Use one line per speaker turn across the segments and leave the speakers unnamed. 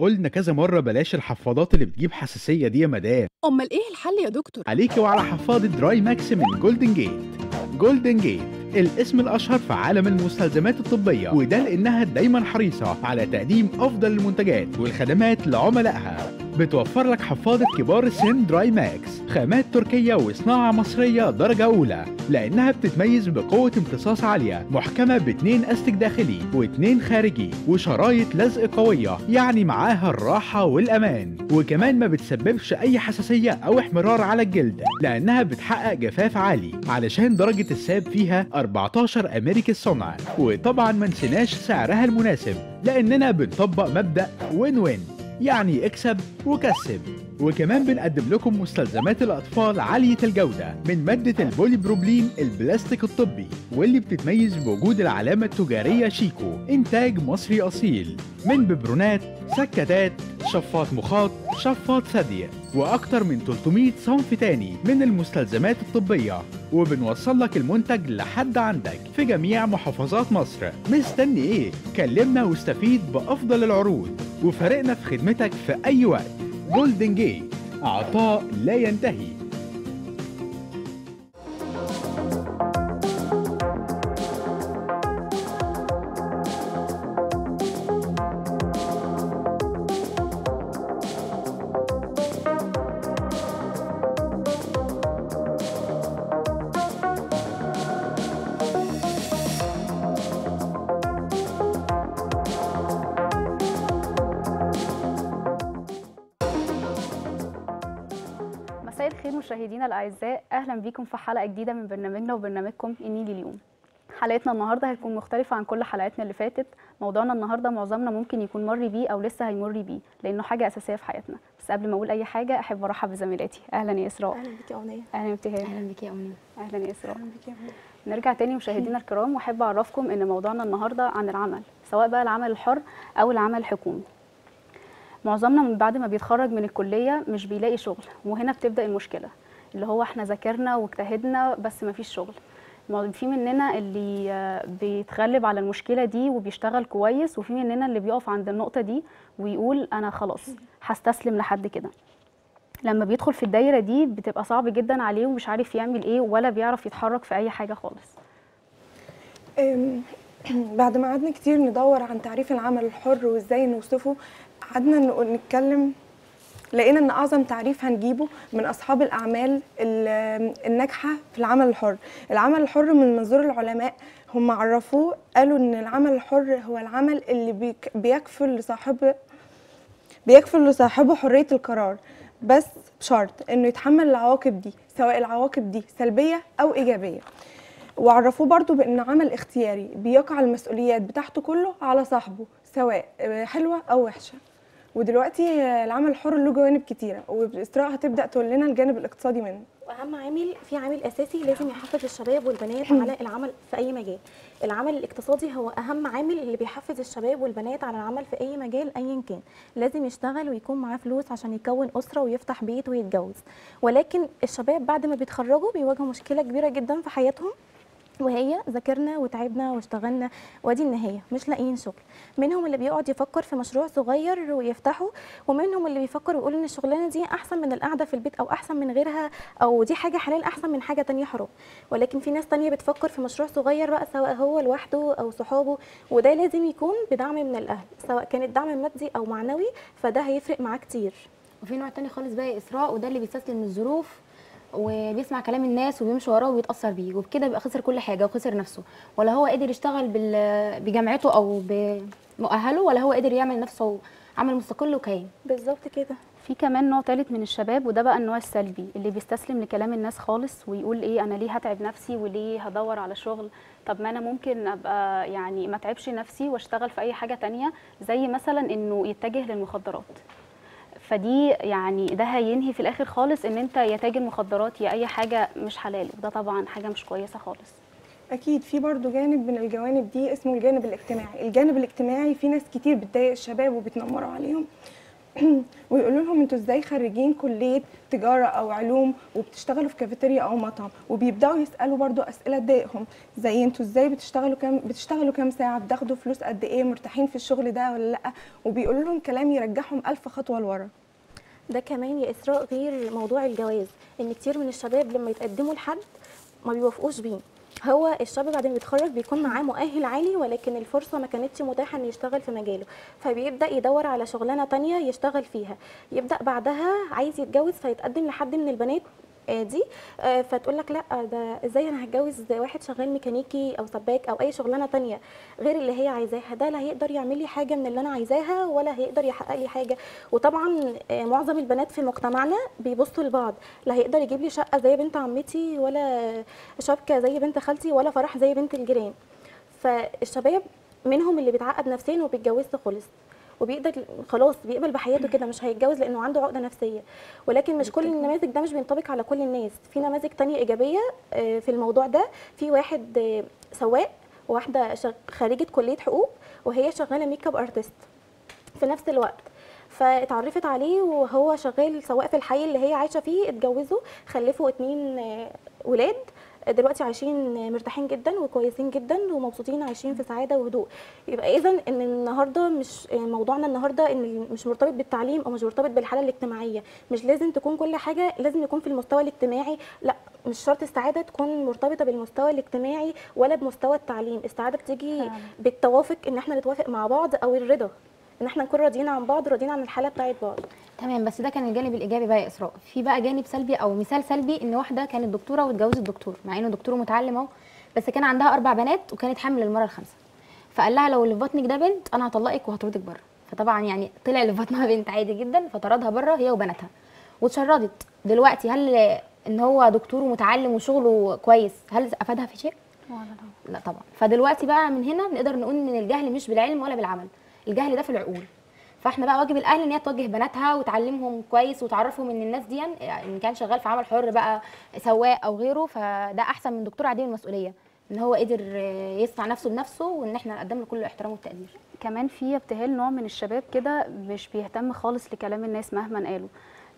قلنا كذا مرة بلاش الحفاضات اللي بتجيب حساسية دي يا مدام.
أمال إيه الحل يا دكتور؟
عليكي وعلى حفاضة دراي ماكس من جولدن جيت جولدن جيت الاسم الأشهر في عالم المستلزمات الطبية وده لأنها دايما حريصة على تقديم أفضل المنتجات والخدمات لعملائها. بتوفر لك حفاضة كبار السن دراي ماكس خامات تركية وصناعة مصرية درجة أولى لأنها بتتميز بقوة امتصاص عالية محكمة باتنين أستك داخلي واتنين خارجي وشرايط لزق قوية يعني معاها الراحة والأمان. وكمان ما بتسببش أي حساسية أو احمرار على الجلد لأنها بتحقق جفاف عالي علشان درجة ال SAP فيها 14 أمريكي الصنع وطبعا ما نسيناش سعرها المناسب لأننا بنطبق مبدأ win win يعني اكسب وكسب. وكمان بنقدم لكم مستلزمات الأطفال عالية الجودة من مادة البولي بروبلين البلاستيك الطبي واللي بتتميز بوجود العلامة التجارية شيكو إنتاج مصري أصيل. من ببرونات سكتات شفاط مخاط شفاط ثدي وأكتر من 300 صنف تاني من المستلزمات الطبية. وبنوصل لك المنتج لحد عندك في جميع محافظات مصر. مستني إيه؟ كلمنا واستفيد بأفضل العروض. وفريقنا في خدمتك في أي وقت. جولدن جيت عطاء لا ينتهي.
مساء الخير مشاهدينا الاعزاء. أهلا بيكم في حلقة جديدة من برنامجنا وبرنامجكم النيلي اليوم. حلقتنا النهارده هتكون مختلفة عن كل حلقاتنا اللي فاتت. موضوعنا النهارده معظمنا ممكن يكون مر بيه أو لسه هيمر بيه لأنه حاجة أساسية في حياتنا. بس قبل ما أقول أي حاجة أحب أرحب بزميلاتي. أهلا يا إسراء.
أهلا بيكي يا امنيه
أهلا يا ابتهال
أهلا بك يا امنيه
أهلا يا إسراء.
أهلا بيكي يا امنيه
نرجع تاني مشاهدينا الكرام. وأحب أعرفكم إن موضوعنا النهارده عن العمل سواء بقى العمل الحر أو العمل الحكومي معظمنا من بعد ما بيتخرج من الكلية مش بيلاقي شغل وهنا بتبدأ المشكلة اللي هو إحنا ذاكرنا واجتهدنا بس ما فيش شغل. في مننا اللي بيتغلب على المشكلة دي وبيشتغل كويس وفي مننا اللي بيقف عند النقطة دي ويقول أنا خلاص هستسلم لحد كده. لما بيدخل في الدايرة دي بتبقى صعب جدا عليه ومش عارف يعمل إيه ولا بيعرف يتحرك في أي حاجة خالص.
بعد ما قعدنا كتير ندور عن تعريف العمل الحر وإزاي نوصفه قعدنا نتكلم لقينا إن أعظم تعريف هنجيبه من أصحاب الأعمال ال- الناجحة في العمل الحر. العمل الحر من منظور العلماء هم عرفوه قالوا إن العمل الحر هو العمل اللي بيك- بيكفل لصاحبه بيكفل لصاحبه حرية القرار. بس بشرط إنه يتحمل العواقب دي سواء العواقب دي سلبية أو إيجابية. وعرفوه برضو بإن عمل اختياري بيقع المسؤوليات بتاعته كله على صاحبه سواء آه، حلوة أو وحشة. ودلوقتي العمل الحر له جوانب كتيرة واسراء هتبدأ تقول لنا الجانب الاقتصادي منه.
واهم عامل في عامل أساسي لازم يحفز الشباب والبنات على العمل في أي مجال. العمل الاقتصادي هو أهم عامل اللي بيحفز الشباب والبنات على العمل في أي مجال ايا كان. لازم يشتغل ويكون معاه فلوس عشان يكون أسرة ويفتح بيت ويتجوز. ولكن الشباب بعد ما بيتخرجوا بيواجهوا مشكلة كبيرة جدا في حياتهم. وهي ذاكرنا وتعبنا واشتغلنا وادي النهاية مش لاقيين شغل. منهم اللي بيقعد يفكر في مشروع صغير ويفتحه ومنهم اللي بيفكر ويقول إن الشغلانة دي أحسن من القعدة في البيت أو أحسن من غيرها أو دي حاجة حلال أحسن من حاجة تانية حرام. ولكن في ناس تانية بتفكر في مشروع صغير بقى سواء هو لوحده أو صحابه وده لازم يكون بدعم من الأهل سواء كان الدعم مادي أو معنوي فده هيفرق معاه كتير.
وفي نوع تاني خالص بقى إسراء وده اللي بيستسلم للظروف. وبيسمع كلام الناس وبيمشي وراه وبيتأثر بيه وبكده بيبقى خسر كل حاجة وخسر نفسه. ولا هو قادر يشتغل بجامعته أو بمؤهله ولا هو قادر يعمل نفسه عمل مستقل وكيان
بالظبط كده.
في كمان نوع تالت من الشباب وده بقى النوع السلبي اللي بيستسلم لكلام الناس خالص ويقول إيه أنا ليه هتعب نفسي وليه هدور على شغل؟ طب ما أنا ممكن أبقى يعني ما أتعبش نفسي وأشتغل في أي حاجة تانية زي مثلا إنه يتجه للمخدرات. فدي يعني ده هينهي في الآخر خالص إن أنت يا تاجر مخدرات يا أي حاجة مش حلال وده طبعا حاجة مش كويسة خالص.
أكيد في برضو جانب من الجوانب دي اسمه الجانب الاجتماعي. الجانب الاجتماعي في ناس كتير بتضايق الشباب وبتنمروا عليهم. ويقولوا لهم أنتوا إزاي خريجين كلية تجارة أو علوم وبتشتغلوا في كافيتيريا أو مطعم؟ وبيبدأوا يسألوا برضو أسئلة تضايقهم زي أنتوا إزاي بتشتغلوا كام بتشتغلوا كام ساعة؟ بتاخدوا فلوس قد إيه؟ مرتاحين في الشغل ده ولا لأ؟ وبيقولوا لهم كلام يرجعهم ألف خطوة لورا.
ده كمان يا إسراء غير موضوع الجواز إن كتير من الشباب لما يتقدموا لحد ما بيوافقوش بيه. هو الشاب بعد ما بيتخرج بيكون معاه مؤهل عالي ولكن الفرصة ما كانتش متاحة إنه يشتغل في مجاله. فبيبدأ يدور على شغلانة تانية يشتغل فيها. يبدأ بعدها عايز يتجوز فيتقدم لحد من البنات دي. آه، فتقول لك لا ده إزاي أنا هتجوز واحد شغال ميكانيكي أو سباك أو أي شغلانة تانية غير اللي هي عايزاها؟ ده لا هيقدر يعمل لي حاجة من اللي أنا عايزاها ولا هيقدر يحقق لي حاجة. وطبعا آه، معظم البنات في مجتمعنا بيبصوا لبعض. لا هيقدر يجيب لي شقة زي بنت عمتي ولا شبكة زي بنت خالتي ولا فرح زي بنت الجيران. فالشباب منهم اللي بيتعقد نفسيا وما بيتجوزش خالص. وبيقدر خلاص بيقبل بحياته كده مش هيتجوز لأنه عنده عقدة نفسية. ولكن مش كل النماذج ده مش بينطبق على كل الناس. في نماذج تانية إيجابية آه، في الموضوع ده في واحد آه، سواق وواحدة خريجة كلية حقوق وهي شغالة makeup artist في نفس الوقت. فاتعرفت عليه وهو شغال سواق في الحي اللي هي عايشة فيه اتجوزوا خلفوا اتنين آه، ولاد. دلوقتي عايشين مرتاحين جدا وكويسين جدا ومبسوطين عايشين في سعادة وهدوء. يبقى اذا إن النهارده مش موضوعنا النهارده إن مش مرتبط بالتعليم أو مش مرتبط بالحالة الاجتماعية. مش لازم تكون كل حاجة لازم يكون في المستوى الاجتماعي. لا مش شرط السعادة تكون مرتبطة بالمستوى الاجتماعي ولا بمستوى التعليم. السعادة بتيجي. بالتوافق إن إحنا نتوافق مع بعض أو الرضا. إن إحنا نكون راضيين عن بعض راضيين عن الحالة بتاعت بعض.
تمام بس ده كان الجانب الإيجابي بقى يا إسراء. في بقى جانب سلبي أو مثال سلبي إن واحدة كانت دكتورة واتجوزت دكتور مع إنه دكتور متعلم أهو بس كان عندها أربع بنات وكانت حامل المره الخامسة. فقال لها لو اللي في بطنك ده بنت أنا هطلقك وهطردك بره. فطبعا يعني طلع اللي في بطنها بنت عادي جدا فطردها بره هي وبناتها. واتشردت. دلوقتي هل إن هو دكتور ومتعلم وشغله كويس هل أفادها في شيء؟ لا طبعا. فدلوقتي بقى من هنا نقدر نقول إن الجهل مش بالعلم ولا بالعمل. الجهل ده في العقول. فاحنا بقى واجب الأهل إن هي توجه بناتها وتعلمهم كويس وتعرفهم إن الناس دي إن كان شغال في عمل حر بقى سواق أو غيره فده أحسن من دكتور عديم المسؤولية. إن هو قدر يصنع نفسه بنفسه وإن إحنا نقدم له كل الاحترام والتقدير.
كمان في ابتهال نوع من الشباب كده مش بيهتم خالص لكلام الناس مهما قالوا.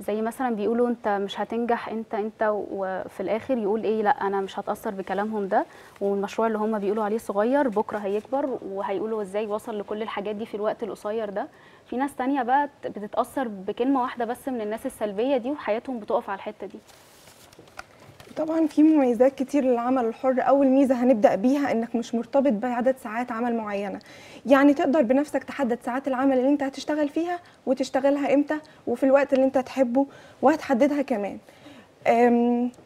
زي مثلا بيقولوا أنت مش هتنجح أنت أنت وفي الآخر يقول إيه لأ أنا مش هتأثر بكلامهم ده. والمشروع اللي هم بيقولوا عليه صغير بكرة هيكبر وهيقولوا إزاي وصل لكل الحاجات دي في الوقت القصير ده. في ناس تانية بقى بتتأثر بكلمة واحدة بس من الناس السلبية دي وحياتهم بتقف على الحتة دي.
طبعا في مميزات كتير للعمل الحر. أول ميزة هنبدأ بيها إنك مش مرتبط بعدد ساعات عمل معينة. يعني تقدر بنفسك تحدد ساعات العمل اللي أنت هتشتغل فيها وتشتغلها إمتى وفي الوقت اللي أنت تحبه وهتحددها كمان.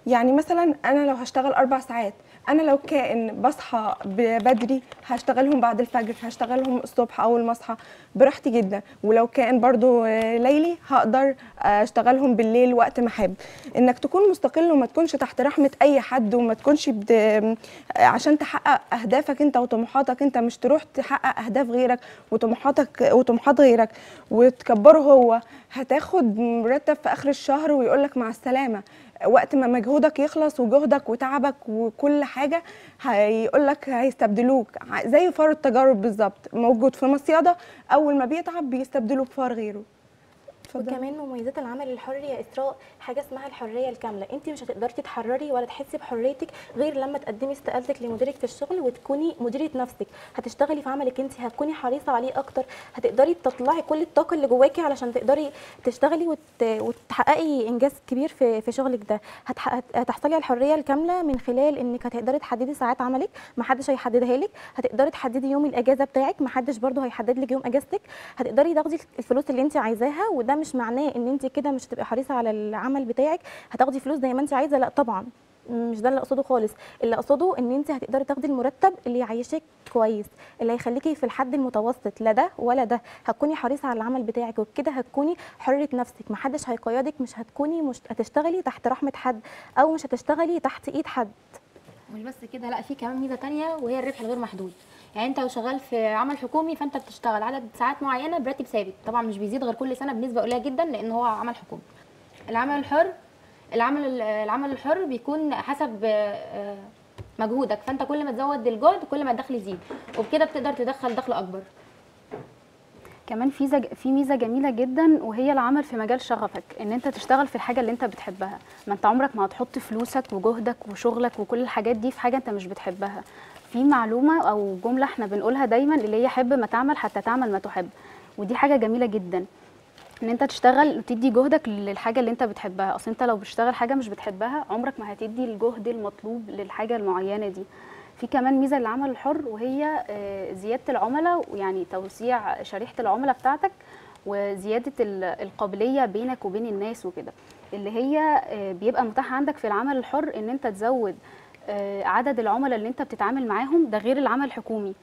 يعني مثلا أنا لو هشتغل أربع ساعات أنا لو كائن بصحى بدري هشتغلهم بعد الفجر هشتغلهم الصبح أول ما أصحى براحتي جدا. ولو كائن برضو آه، ليلي هقدر آه، أشتغلهم بالليل وقت ما أحب. إنك تكون مستقل وما تكونش تحت رحمة أي حد وما تكونش بد... آه، عشان تحقق أهدافك أنت وطموحاتك أنت مش تروح تحقق أهداف غيرك وطموحاتك وطموحات غيرك وتكبره هو. هتاخد مرتب في آخر الشهر ويقولك مع السلامة. وقت ما مجهودك يخلص وجهدك وتعبك وكل حاجة هيقول لك هيستبدلوك. زي فار التجارب بالظبط. موجود في مصيده أول ما بيتعب بيستبدلوه بفار غيره. اتفضلي.
وكمان مميزات العمل الحر يا إسراء حاجة اسمها الحرية الكاملة. انت مش هتقدري تتحرري ولا تحسي بحريتك غير لما تقدمي استقالتك لمديرك في الشغل وتكوني مديرة نفسك. هتشتغلي في عملك انت هتكوني حريصة عليه أكتر. هتقدري تطلعي كل الطاقة اللي جواكي علشان تقدري تشتغلي وت... وتحققي إنجاز كبير في في شغلك ده. هتح... هتحصلي على الحرية الكاملة من خلال إنك هتقدري تحددي ساعات عملك محدش هيحددها لك. هتقدري تحددي يوم الإجازة بتاعك محدش برضه هيحدد لك يوم إجازتك. هتقدري تاخدي الفلوس اللي انت عايزاها وده مش معناه إن أنت كده مش هتبقي حريصة على العمل بتاعك هتاخدي فلوس زي ما أنت عايزة. لأ طبعا. مش ده اللي أقصده خالص. اللي أقصده إن أنت هتقدري تاخدي المرتب اللي يعيشك كويس اللي هيخليكي في الحد المتوسط. لا ده ولا ده. هتكوني حريصة على العمل بتاعك وبكده هتكوني حره نفسك. محدش هيقيدك مش هتكوني مش هتشتغلي تحت رحمة حد أو مش هتشتغلي تحت إيد حد.
مش بس كده لأ في كمان ميزة تانية وهي الربح الغير محدود. يعني انت لو شغال في عمل حكومي فانت بتشتغل عدد ساعات معينة براتب ثابت. طبعا مش بيزيد غير كل سنة بنسبة قليلة جدا لأن هو عمل حكومي. العمل الحر العمل العمل الحر بيكون حسب آه، مجهودك. فانت كل ما تزود الجهد كل ما الدخل يزيد. وبكده بتقدر تدخل دخل أكبر.
كمان في زج... في ميزة جميلة جدا وهي العمل في مجال شغفك. إن أنت تشتغل في الحاجة اللي أنت بتحبها. ما أنت عمرك ما هتحط فلوسك وجهدك وشغلك وكل الحاجات دي في حاجة أنت مش بتحبها. في معلومة أو جملة إحنا بنقولها دايما اللي هي حب ما تعمل حتى تعمل ما تحب. ودي حاجة جميلة جدا. إن أنت تشتغل وتدي جهدك للحاجة اللي أنت بتحبها. أصل أنت لو بتشتغل حاجة مش بتحبها عمرك ما هتدي الجهد المطلوب للحاجة المعينة دي. في كمان ميزة للعمل الحر وهي آه، زيادة العملاء ويعني توسيع شريحة العملاء بتاعتك وزيادة ال- القابلية بينك وبين الناس وكده. اللي هي آه، بيبقى متاح عندك في العمل الحر إن أنت تزود عدد العملاء اللي انت بتتعامل معاهم ده غير العمل الحكومي.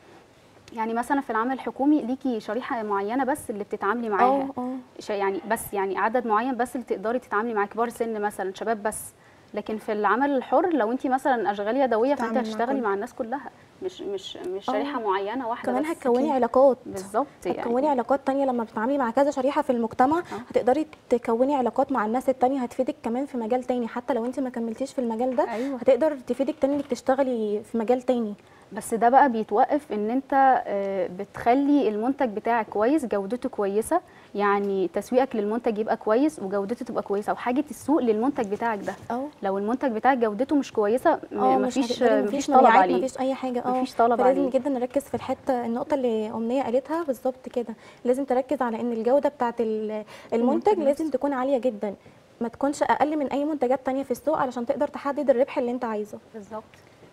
يعني مثلا في العمل الحكومي ليكي شريحة معينة بس اللي بتتعاملي معاها.
آه آه
ش- يعني بس يعني عدد معين بس اللي تقدري تتعاملي مع كبار سن مثلا شباب بس. لكن في العمل الحر لو انت مثلا أشغال يدوية فانت هتشتغلي مع الناس كلها. مش مش مش
آه.
شريحة معينة واحدة
كمان هتكوني. علاقات.
بالظبط
هتكوني علاقات تانية لما بتتعاملي مع كذا شريحة في المجتمع هتقدري تكوني علاقات مع الناس التانية هتفيدك كمان في مجال تاني. حتى لو انت ما كملتيش في المجال ده
أيوة.
هتقدر تفيدك تاني انك تشتغلي في مجال تاني.
بس ده بقى بيتوقف إن أنت آه، بتخلي المنتج بتاعك كويس جودته كويسة. يعني تسويقك للمنتج يبقى كويس وجودته تبقى كويسة وحاجه السوق للمنتج بتاعك ده.
آه
لو المنتج بتاعك جودته مش
كويسة مش
مفيش مفيش طلب عليه.
مفيش أي حاجة. آه.
مفيش طلب عليه.
جدا نركز في الحتة النقطة اللي أمنية قالتها بالظبط كده. لازم تركز على إن الجودة بتاعه ال- المنتج لازم تكون عالية جدا. ما تكونش أقل من أي منتجات تانية في السوق علشان تقدر تحدد الربح اللي أنت عايزه.
بالظبط.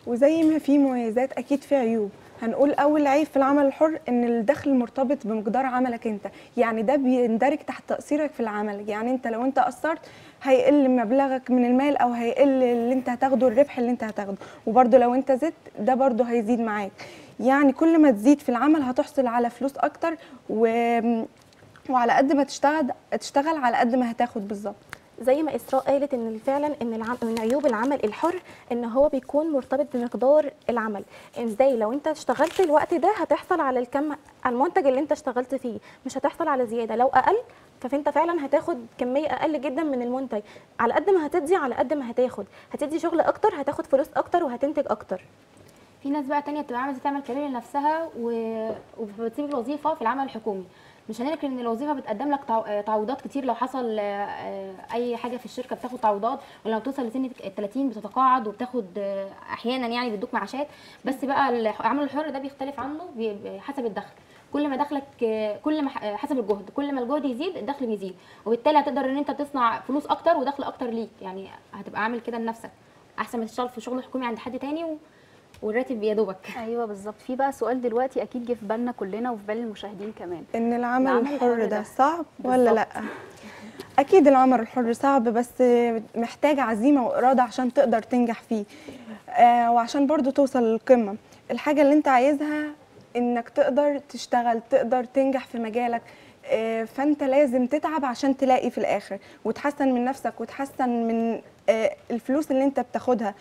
وزي ما في مميزات أكيد في عيوب. هنقول أول عيب في العمل الحر إن الدخل مرتبط بمقدار عملك أنت. يعني ده بيندرج تحت تقصيرك في العمل. يعني أنت لو أنت قصرت هيقل مبلغك من المال أو هيقل اللي أنت هتاخده الربح اللي أنت هتاخده. وبرده لو أنت زدت ده برده هيزيد معاك. يعني كل ما تزيد في العمل هتحصل على فلوس أكتر و... وعلى قد ما تشتغل تشتغل على قد ما هتاخد بالظبط.
زي ما إسراء قالت إن فعلا إن العم... من عيوب العمل الحر إن هو بيكون مرتبط بمقدار العمل. إزاي؟ لو أنت اشتغلت الوقت ده هتحصل على الكم المنتج اللي أنت اشتغلت فيه مش هتحصل على زيادة. لو أقل فأنت فعلا هتاخد كمية أقل جدا من المنتج. على قد ما هتدي على قد ما هتاخد. هتدي شغل أكتر هتاخد فلوس أكتر وهتنتج أكتر.
في ناس بقى تانية بتبقى عايزه تعمل كارير لنفسها و... وبتسيب الوظيفة في العمل الحكومي. مش هننكر إن الوظيفة بتقدم لك آه، تعويضات كتير. لو حصل آه، آه، أي حاجة في الشركة بتاخد تعويضات ولما بتوصل لسن ال 30 بتتقاعد وبتاخد أحيانا يعني بيدوك معاشات. بس بقى العمل الحر ده بيختلف عنه حسب الدخل. كل ما دخلك كل ما حسب الجهد. كل ما الجهد يزيد الدخل بيزيد. وبالتالي هتقدر إن أنت تصنع فلوس أكتر ودخل أكتر ليك. يعني هتبقى عامل كده لنفسك. أحسن ما تشتغل في شغل حكومي عند حد تاني و... والراتب يا دوبك.
أيوه بالظبط. في بقى سؤال دلوقتي أكيد جه في بالنا كلنا وفي بال المشاهدين كمان.
إن العمل
العمل
الحر ده
ده.
صعب ولا
بالظبط.
لأ؟ أكيد العمل الحر صعب بس محتاج عزيمة وإرادة عشان تقدر تنجح فيه. آه وعشان برضو توصل للقمة. الحاجة اللي أنت عايزها إنك تقدر تشتغل تقدر تنجح في مجالك آه فأنت لازم تتعب عشان تلاقي في الآخر وتحسن من نفسك وتحسن من آه الفلوس اللي أنت بتاخدها.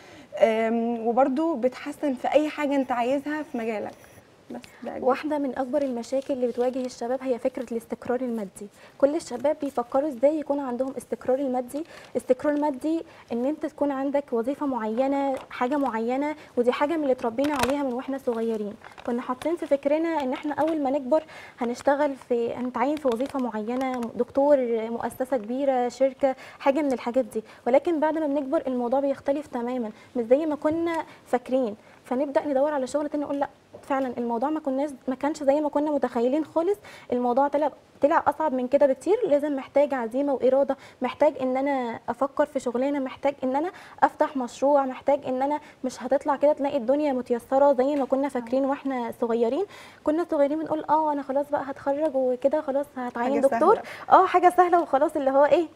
وبرضو بتحسن في أي حاجة أنت عايزها في مجالك. بس ده أجمل.
واحدة من أكبر المشاكل اللي بتواجه الشباب هي فكرة الاستقرار المادي. كل الشباب بيفكروا إزاي يكون عندهم استقرار المادي؟ استقرار مادي إن أنت تكون عندك وظيفة معينة حاجة معينة ودي حاجة من اللي اتربينا عليها من وإحنا صغيرين. كنا حاطين في فكرنا إن إحنا أول ما نكبر هنشتغل في هنتعين في وظيفة معينة دكتور مؤسسة كبيرة شركة حاجة من الحاجات دي. ولكن بعد ما بنكبر الموضوع بيختلف تماما مش زي ما كنا فاكرين. فنبدأ ندور على شغل تاني نقول لأ فعلا الموضوع ما كناش ما كانش زي ما كنا متخيلين خالص. الموضوع طلع طلع أصعب من كده بكتير. لازم محتاج عزيمة وإرادة محتاج إن أنا أفكر في شغلانة محتاج إن أنا أفتح مشروع محتاج إن أنا مش هتطلع كده تلاقي الدنيا متيسرة زي ما كنا فاكرين وإحنا صغيرين. كنا صغيرين بنقول آه أنا خلاص بقى هتخرج وكده خلاص هتعين دكتور. آه حاجة سهلة وخلاص اللي هو إيه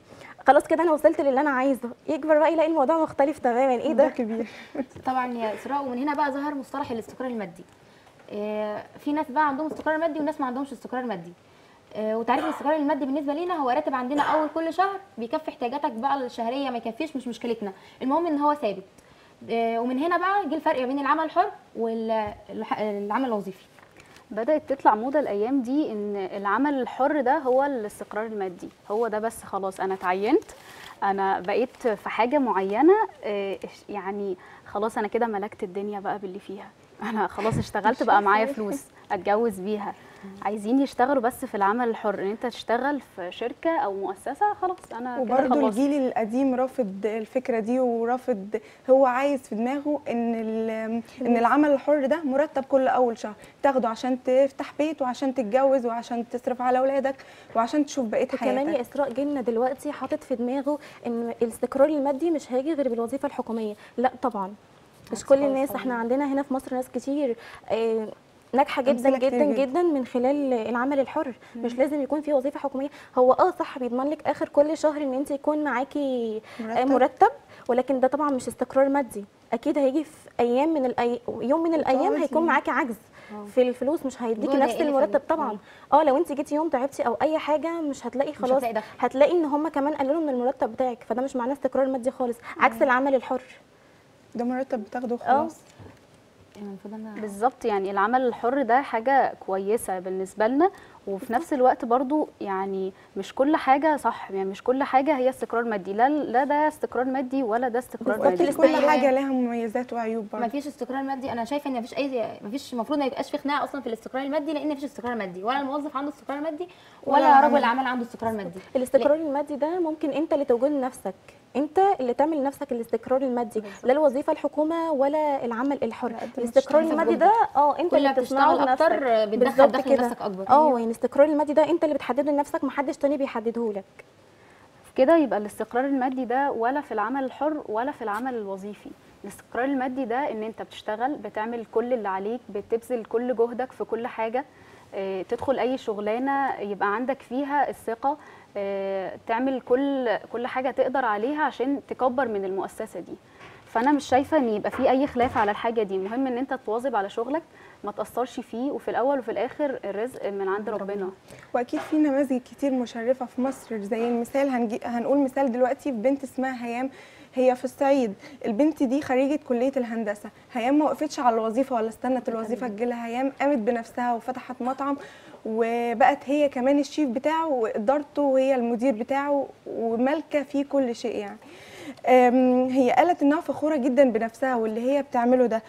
خلاص كده أنا وصلت للي أنا عايزه. يكبر بقى يلاقي الموضوع مختلف تماما. إيه
ده؟
ده
كبير.
طبعا يا إسراء. ومن هنا بقى ظهر مصطلح الاستقرار المادي. آه، في ناس بقى عندهم استقرار مادي وناس ما عندهمش استقرار مادي. آه، وتعريف الاستقرار المادي بالنسبة لينا هو راتب عندنا أول كل شهر بيكفي احتياجاتك بقى الشهرية ما يكفيش مش مشكلتنا. المهم إن هو ثابت. آه، ومن هنا بقى جه الفرق بين العمل الحر والعمل الوظيفي.
بدأت تطلع موضة الأيام دي إن العمل الحر ده هو الاستقرار المادي. هو ده بس خلاص أنا اتعينت أنا بقيت في حاجة معينة آه، يعني خلاص أنا كده ملكت الدنيا بقى باللي فيها. أنا خلاص اشتغلت بقى معايا فلوس أتجوز بيها. عايزين يشتغلوا بس في العمل الحر ان انت تشتغل في شركة أو مؤسسة خلاص
أنا
خلصت
الجيل القديم رافض الفكرة دي ورافض هو عايز في دماغه ان ان العمل الحر ده مرتب كل اول شهر. تاخده عشان تفتح بيت وعشان تتجوز وعشان تصرف على اولادك وعشان تشوف بقية
وكمان يا
حياتك.
إسراء جيلنا دلوقتي حاطط في دماغه إن الاستقرار المادي مش هيجي غير بالوظيفة الحكومية. لا طبعا. مش كل الناس. إحنا عندنا هنا في مصر ناس كتير آه، ناجحة جدا جدا
جداً.
من خلال العمل الحر مش لازم يكون في وظيفة حكومية هو آه صح بيضمن لك آخر كل شهر إن أنت يكون معاكي آه،
مرتب.
مرتب ولكن ده طبعا مش استقرار مادي أكيد هيجي في أيام من الأي... يوم من
الأيام.
هيكون معاكي عجز في الفلوس مش هيديكي نفس
هيقل
المرتب طبعا آه لو أنت جيتي يوم تعبتي أو أي حاجة مش هتلاقي خلاص
هتلاقي دخل.
هتلاقي إن هم كمان قللوا من المرتب بتاعك فده مش معناه استقرار مادي خالص عكس العمل الحر
ده مرتب بتاخده خلاص
يعني المفروض أنا
بالظبط يعني العمل الحر ده حاجة كويسة بالنسبة لنا وفي نفس الوقت برضو يعني مش كل حاجة صح يعني مش كل حاجة هي استقرار مادي. لا لا ده استقرار مادي ولا ده استقرار مادي.
كل حاجة لها مميزات وعيوب
ما
برضه
فيش استقرار مادي. أنا شايفة إن ما فيش أي ما فيش المفروض ما يبقاش في خناقة أصلا في الاستقرار المادي لأن ما فيش استقرار مادي. ولا الموظف عنده استقرار مادي
ولا
ولا
العمل.
رجل الاعمال عنده استقرار مادي.
الاستقرار المادي ده ممكن أنت اللي توجد لنفسك. انت اللي تعمل لنفسك الاستقرار المادي لا الوظيفة الحكومة ولا العمل الحر الاستقرار المادي. ده آه
أنت
اللي بتصنعه
بتشتغل أكتر
لنفسك.
بتدخل دخل
كده.
نفسك أكبر
آه يعني الاستقرار المادي ده أنت اللي بتحدده لنفسك محدش تاني بيحدده لك
كده يبقى الاستقرار المادي ده ولا في العمل الحر ولا في العمل الوظيفي الاستقرار المادي ده إن أنت بتشتغل بتعمل كل اللي عليك بتبذل كل جهدك في كل حاجة آه، تدخل أي شغلانة يبقى عندك فيها الثقة آه، تعمل كل كل حاجة تقدر عليها عشان تكبر من المؤسسة دي. فأنا مش شايفة إن يبقى في أي خلاف على الحاجة دي. المهم إن أنت تواظب على شغلك ما تأثرش فيه وفي الأول وفي الآخر الرزق من عند ربنا.
وأكيد في نماذج كتير مشرفة في مصر زي المثال هنجي هنقول مثال دلوقتي في بنت اسمها هيام. هي في الصعيد. البنت دي خريجة كلية الهندسة. هيام ما وقفتش على الوظيفة ولا استنت الوظيفة تجيلها. هيام قامت بنفسها وفتحت مطعم وبقت هي كمان الشيف بتاعه وإدارته وهي المدير بتاعه ومالكة فيه كل شيء يعني. هي قالت إنها فخورة جدا بنفسها واللي هي بتعمله ده.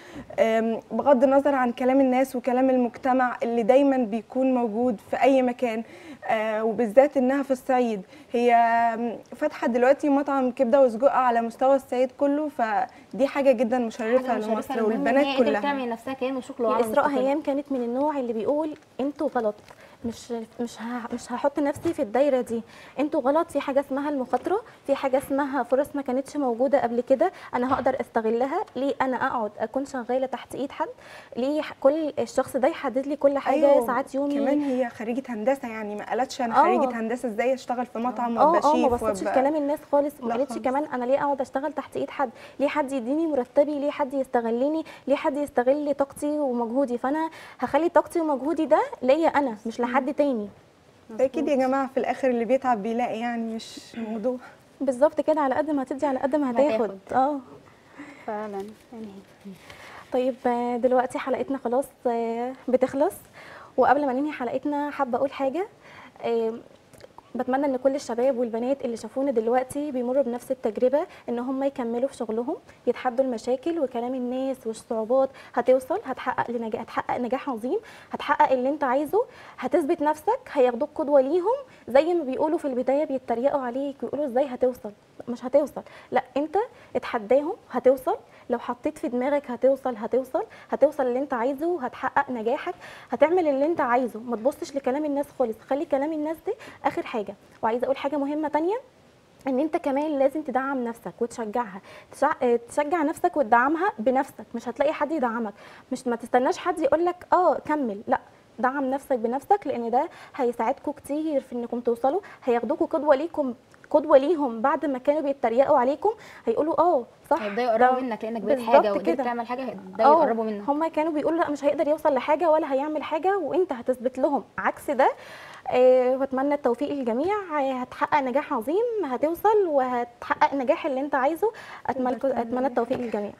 بغض النظر عن كلام الناس وكلام المجتمع اللي دايما بيكون موجود في أي مكان. وبالذات إنها في الصعيد. هي فاتحة دلوقتي مطعم كبدة وسجق على مستوى الصعيد كله فدي حاجة جدا
مشرفة
لمصر والبنات كلها.
تعمل نفسها
هي
وعمل
اسراء. هيام كانت من النوع اللي بيقول أنتوا غلط. مش مش مش هحط نفسي في الدايرة دي. أنتوا غلط في حاجة اسمها المخاطرة في حاجة اسمها فرص ما كانتش موجودة قبل كده أنا هقدر استغلها. ليه أنا أقعد أكون شغالة تحت إيد حد؟ ليه كل الشخص ده يحدد لي كل حاجة
أيوة،
ساعات يومي؟
كمان هي خريجة هندسة يعني ما قالتش أنا
آه.
خريجة هندسة إزاي أشتغل في مطعم
آه
وأبقى
آه ما
شيف
بصيتش
وأبقى
لكلام الناس خالص ما قالتش. كمان أنا ليه أقعد أشتغل تحت إيد حد؟ ليه حد يديني مرتبي؟ ليه حد يستغلني؟ ليه حد يستغل طاقتي ومجهودي؟ فأنا هخلي طاقتي ومجهودي ده ليا أنا مش لحد تاني.
أكيد يا جماعة في الآخر اللي بيتعب بيلاقي يعني مش موضوع.
بالظبط كده على قد ما هتدي على قد ما هتاخد. آه.
فعلا. يعني.
طيب آه، دلوقتي حلقتنا خلاص آه، بتخلص. وقبل ما ننهي حلقتنا حابة أقول حاجة. بتمنى إن كل الشباب والبنات اللي شافونا دلوقتي بيمروا بنفس التجربة إن هم يكملوا في شغلهم يتحدوا المشاكل وكلام الناس والصعوبات. هتوصل هتحقق لنجاح هتحقق نجاح عظيم هتحقق اللي أنت عايزه هتثبت نفسك هياخدوك قدوة ليهم زي ما بيقولوا في البداية بيتريقوا عليك ويقولوا إزاي هتوصل. مش هتوصل. لا انت اتحداهم هتوصل. لو حطيت في دماغك هتوصل هتوصل. هتوصل اللي انت عايزه هتحقق نجاحك. هتعمل اللي انت عايزه. ما تبصش لكلام الناس خالص. خلي كلام الناس دي آخر حاجة. وعايزة أقول حاجة مهمة تانية إن أنت كمان لازم تدعم نفسك وتشجعها. تشجع نفسك وتدعمها بنفسك. مش هتلاقي حد يدعمك. مش ما تستناش حد يقول لك آه كمل. لا دعم نفسك بنفسك لأن ده هيساعدكم كتير في إنكم توصلوا. هياخدوكوا قدوة ليكم قدوة ليهم بعد ما كانوا بيتريقوا عليكم هيقولوا آه صح.
هيبدأوا يقربوا منك لأنك بقيت حاجة وقدرت. تعمل حاجة هيبدأوا
آه
يقربوا منك.
هم كانوا بيقولوا لأ مش هيقدر يوصل لحاجة ولا هيعمل حاجة وأنت هتثبت لهم. عكس ده آه، وأتمنى التوفيق للجميع. آه، هتحقق نجاح عظيم هتوصل وهتحقق النجاح اللي أنت عايزه. أتمنى أتمنى التوفيق للجميع.